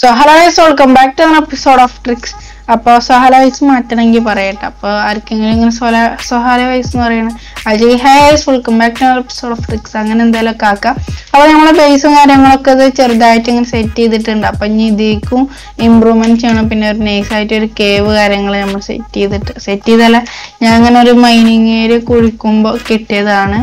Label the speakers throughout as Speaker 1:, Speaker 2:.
Speaker 1: So hello guys welcome back to episode of tricks അപ്പോൾ സൊഹാല vice മാറ്റണമെങ്കിൽ പറയട്ടെ. അപ്പോൾ ആർക്കെങ്കിലും ഇങ്ങനെ സൊല സൊഹാല വൈസ് എന്ന് പറയുന്നത് അജയ് ഹൈസ് welcome back to episode of tricks അങ്ങനെ എന്തെങ്കിലുമൊക്കെ ആക്കാം. അപ്പോൾ നമ്മളെ ബേസും കാര്യങ്ങളൊക്കെ ഇത് ചെറുതായിട്ട് ഇങ്ങനെ സെറ്റ് ചെയ്തിട്ടുണ്ട്. അപ്പം ഇനി ഇതേക്കും ഇമ്പ്രൂവ്മെന്റ് ചെയ്യണം. പിന്നെ ഒരു നൈസായിട്ട് ഒരു കേവ് കാര്യങ്ങൾ നമ്മൾ സെറ്റ് ചെയ്തിട്ട് സെറ്റ് ചെയ്തല്ല. ഞാൻ അങ്ങനെ ഒരു മൈനിങ് ഏരിയ കുഴിക്കുമ്പോൾ കിട്ടിയതാണ്.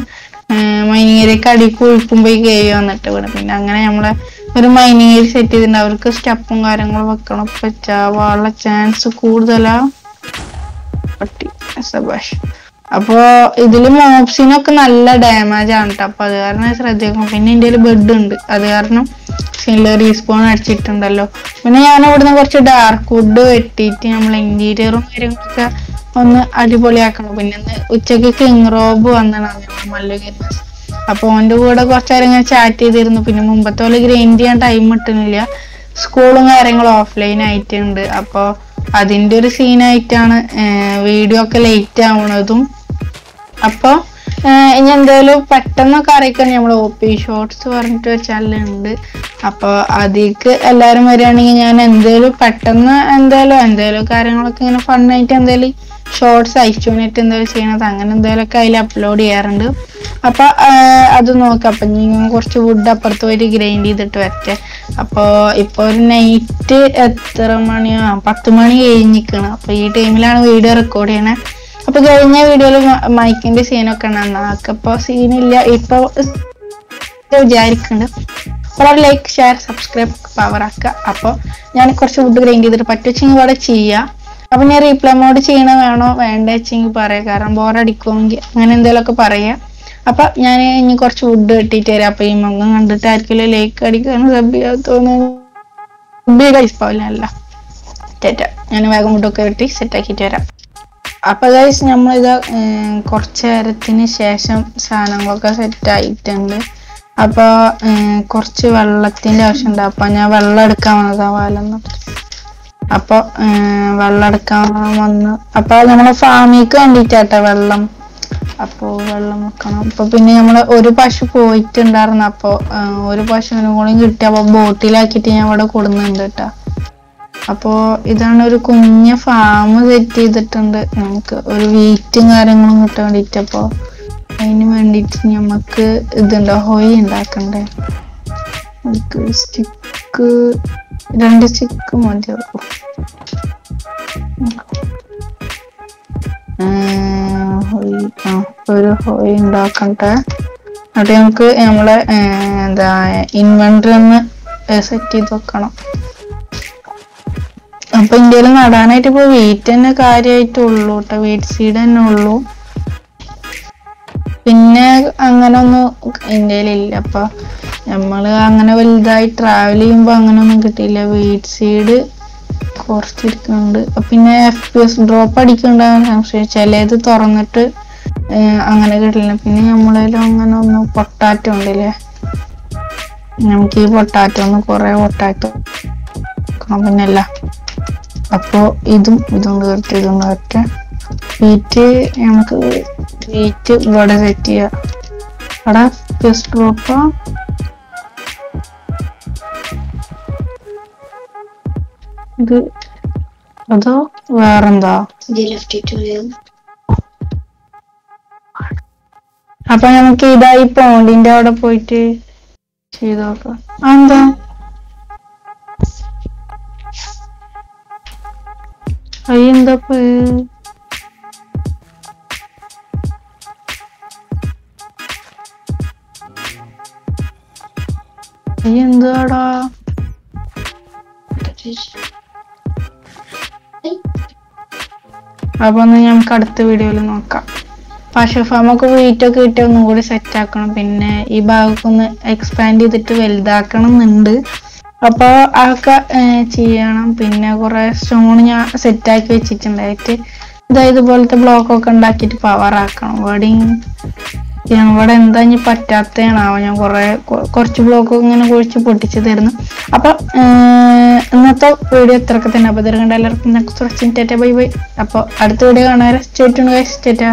Speaker 1: മൈനിങ് ഏരിയക്ക് അടി കുഴിക്കുമ്പോൾ കേവ് വന്നിട്ട് വീണ് പിന്നെ അങ്ങനെ നമ്മളെ ഒരു മൈനിങ് ഏരിയ സെറ്റ് ചെയ്തിട്ടുണ്ട്. അവർക്ക് സ്റ്റെപ്പും കാര്യങ്ങളും വെക്കണം. വെച്ചാ വാള ചാൻസ് കൂടുതലാ. പട്ടി സബാഷ്. അപ്പോ ഇതിൽ മോപ്സിനൊക്കെ നല്ല ഡാമേജ് ആണ് കേട്ടോ അപ്പൊ അത് കാരണം ശ്രദ്ധിക്കണം. പിന്നെ ഇന്ത്യയിൽ ബെഡ് ഉണ്ട്. അത് കാരണം സീനിൽ റീസ്പോൺ അടിച്ചിട്ടുണ്ടല്ലോ. പിന്നെ ഞാൻ ഇവിടുന്ന് കുറച്ച് ഡാർക്ക് വുഡ് വെട്ടിയിട്ട് നമ്മൾ ഇന്റീരിയറും കാര്യങ്ങളൊക്കെ ഒന്ന് അടിപൊളിയാക്കണം. പിന്നെ ഉച്ചയ്ക്ക് കിങ് റോബ് വന്നതാണ് മല്ലു ഗെയിംസ് അപ്പൊ ഓന്റെ കൂടെ കുറച്ചേരം ഇങ്ങനെ ചാറ്റ് ചെയ്തിരുന്നു. പിന്നെ മുമ്പത്തെ പോലെ ഗ്രൈൻഡ് ചെയ്യാൻ ടൈം കിട്ടുന്നില്ല. സ്കൂളും കാര്യങ്ങളും ഓഫ്ലൈൻ ആയിട്ടുണ്ട്. അപ്പോൾ അതിന്റെ ഒരു സീനായിട്ടാണ് വീഡിയോ ഒക്കെ ലേറ്റ് ആവണതും. അപ്പോൾ ഇനി എന്തായാലും പെട്ടെന്നൊക്കെ അറിയിക്കാൻ നമ്മൾ ഒ പി ഷോർട്സ് പറഞ്ഞിട്ട് ഒരു ചാനലുണ്ട് അപ്പോൾ അതിക്ക് എല്ലാവരും വരികയാണെങ്കിൽ ഞാൻ എന്തേലും പെട്ടെന്ന് എന്തായാലും എന്തേലും കാര്യങ്ങളൊക്കെ ഇങ്ങനെ ഫണ്ണായിട്ട് എന്തേലും ഷോർട്സ് അയച്ചുകൊണ്ടിട്ട് എന്തായാലും ചെയ്യണത് അങ്ങനെ എന്തെങ്കിലുമൊക്കെ അതിൽ അപ്ലോഡ് ചെയ്യാറുണ്ട്. അപ്പൊ അത് നോക്കാം. അപ്പൊ ഞാൻ കുറച്ച് വുഡ് അപ്പുറത്ത് പോയിട്ട് ഗ്രൈൻഡ് ചെയ്തിട്ട് വരട്ടെ. അപ്പോൾ ഇപ്പൊ ഒരു നൈറ്റ് എത്ര മണിയോ? പത്ത് മണി കഴിഞ്ഞിരിക്കണം. അപ്പൊ ഈ ടൈമിലാണ് വീഡിയോ റെക്കോർഡ് ചെയ്യണേ. അപ്പൊ കഴിഞ്ഞ വീഡിയോയിൽ മൈക്കിന്റെ സീനൊക്കെ ഉണ്ടാകുന്നപ്പോ സീനില്ല ഇപ്പൊ വിചാരിക്കുന്നുണ്ട് അപ്പോൾ ലൈക്ക് ഷെയർ സബ്സ്ക്രൈബ് പവർ ആക്കുക. അപ്പോൾ ഞാൻ കുറച്ച് വുഡ് ഗ്രൈൻഡ് ചെയ്തിട്ട് പറ്റുവെച്ചെങ്കിൽ ഇവിടെ ചെയ്യാം. അപ്പൊ ഞാൻ റീപ്ലൈ മോഡ് ചെയ്യണ വേണോ? വേണ്ട വെച്ചെങ്കിൽ പറയാം. കാരണം ബോറടിക്കുമെങ്കിൽ അങ്ങനെ എന്തെങ്കിലുമൊക്കെ പറയാം. അപ്പൊ ഞാൻ ഇനി കുറച്ച് വുഡ് കെട്ടിട്ട് തരാം അപ്പൊ ഈ മുഖം കണ്ടിട്ട് ആയിരിക്കില്ല ലേക്ക് അടിക്കാൻ തോന്നുന്നു. ഗൈസ് ഞാൻ വേഗം വുഡൊക്കെ വെട്ടി സെറ്റ് ആക്കിയിട്ട് വരാം. അപ്പൊ ഗൈസ് നമ്മളിത് കുറച്ച് നേരത്തിന് ശേഷം സാധനങ്ങളൊക്കെ സെറ്റ് ആയിട്ടുണ്ട്. അപ്പൊ കുറച്ച് വെള്ളത്തിന്റെ ആവശ്യമുണ്ട്. അപ്പൊ ഞാൻ വെള്ളം എടുക്കാൻ വന്നതാ വാലെന്ന് അപ്പൊ വെള്ളം എടുക്കാൻ വന്ന്. അപ്പൊ നമ്മളെ ഫാമിക്ക് വേണ്ടിട്ടാട്ടെ വെള്ളം. അപ്പോ വെള്ളം വെക്കണം. അപ്പൊ പിന്നെ നമ്മൾ ഒരു പശു പോയിട്ടുണ്ടായിരുന്നു. അപ്പൊ ഒരു പശുവിനും കൂടി കിട്ടി. അപ്പൊ ബോട്ടിലാക്കിയിട്ട് ഞാൻ ഇവിടെ കൊടുക്കുന്നുണ്ട് കേട്ടാ. അപ്പോ ഇതാണ് ഒരു കുഞ്ഞ ഫാം സെറ്റ് ചെയ്തിട്ടുണ്ട്. നമുക്ക് ഒരു വീറ്റും കാര്യങ്ങളും കിട്ടാൻ വേണ്ടിട്ട് അപ്പൊ അതിന് വേണ്ടിട്ട് നമുക്ക് ഇതുണ്ടോ? ഹോയ് ഉണ്ടാക്കണ്ടേ? നമുക്ക് സ്റ്റിക്ക് രണ്ട് സ്റ്റിക്ക് മതിയാവും ഒരു ഹോയ് ഉണ്ടാക്കട്ടെ. എന്നിട്ട് നമുക്ക് നമ്മളെ എന്താ ഇൻവെന്ററി ഒന്ന് സെറ്റ് ചെയ്ത് വെക്കണം. അപ്പൊ ഇന്ത്യയിൽ നടാനായിട്ട് ഇപ്പൊ വീറ്റ് തന്നെ കാര്യമായിട്ടുള്ളൂ കേട്ടോ വീറ്റ് സീഡ് തന്നെ ഉള്ളൂ. പിന്നെ അങ്ങനെ ഒന്നും ഇന്ത്യയിലില്ല അപ്പൊ നമ്മൾ അങ്ങനെ വലുതായി ട്രാവൽ ചെയ്യുമ്പോ അങ്ങനെ ഒന്നും കിട്ടിയില്ല. വീറ്റ് സീഡ് കുറച്ചിരിക്കുന്നുണ്ട്. പിന്നെ എഫ് പി എസ് ഡ്രോപ്പ് അടിക്കുന്നുണ്ടാകുന്ന സംശയം ചിലത് തുറന്നിട്ട് അങ്ങനെ കിട്ടില്ല പിന്നെ നമ്മളെല്ലാം അങ്ങനെ ഒന്ന് പൊട്ടാറ്റം ഉണ്ടല്ലേ? നമുക്ക് ഈ പൊട്ടാറ്റം ഒന്ന് കുറെ പൊട്ടാറ്റം പിന്നെ അല്ല അപ്പോ ഇതും ഇതും കയറ്റി ഇതും കയറ്റ വീറ്റ് നമുക്ക് വീറ്റ് ഇവിടെ സെറ്റ് ചെയ്യാം. അവിടെ ഫസ്റ്റ് ഡ്രോപ്പ് ഇത് അതോ വേറെന്താ? അപ്പൊ നമുക്ക് ഇതായി പോണ്ടിന്റെ അവിടെ പോയിട്ട് ചെയ്ത് നോക്കാം. എന്താ അയ്യെന്താ അയ്യെന്താടാ അപ്പൊ ഒന്ന് നമുക്ക് അടുത്ത വീഡിയോയിൽ നോക്കാം. പശു ഫാമൊക്കെ വീട്ടൊക്കെ ഇട്ട് ഒന്നും കൂടി സെറ്റ് ആക്കണം. പിന്നെ ഈ ഭാഗമൊക്കെ ഒന്ന് എക്സ്പാൻഡ് ചെയ്തിട്ട് വലുതാക്കണം എന്നുണ്ട് അപ്പോൾ അതൊക്കെ ചെയ്യണം. പിന്നെ കുറേ സ്റ്റോൺ ഞാൻ സെറ്റാക്കി വെച്ചിട്ടുണ്ടായിട്ട് ഇതായതുപോലത്തെ ബ്ലോക്കൊക്കെ ഉണ്ടാക്കിയിട്ട് പവർ ആക്കണം. വേർഡിങ് ഇവിടെ എന്താ ഇനി പറ്റാത്തതാണാവോ. ഞാൻ കുറെ കുറച്ച് ബ്ലോക്ക് ഇങ്ങനെ കുഴിച്ച് പൊട്ടിച്ച് തരുന്നു. അപ്പൊ ഇന്നത്തെ വീഡിയോ ഇത്രയൊക്കെ തന്നെ. അപ്പൊ ഇത് കണ്ട എല്ലാവർക്കും നെക്സ്റ്റ് ബൈ ബൈ. അപ്പൊ അടുത്ത വീഡിയോ കാണാൻ സ്റ്റേറ്റ് സ്റ്റേറ്റാ